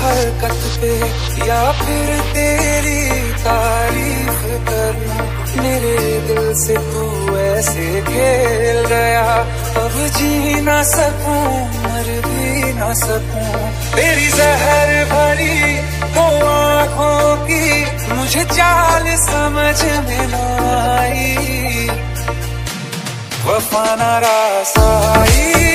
हरकत पे, या फिर तेरी तारीफ़ कर मेरे दिल से तू ऐसे खेल गया। अब जी ना सकूँ, मर भी ना सकूँ। तेरी जहर भरी हो आँखों की, मुझे चाल समझ में ना आई। वफाना रासाई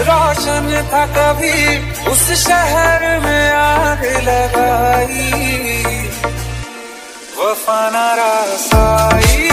रोशन था कभी उस शहर में आग लगाई। वफाना रासाई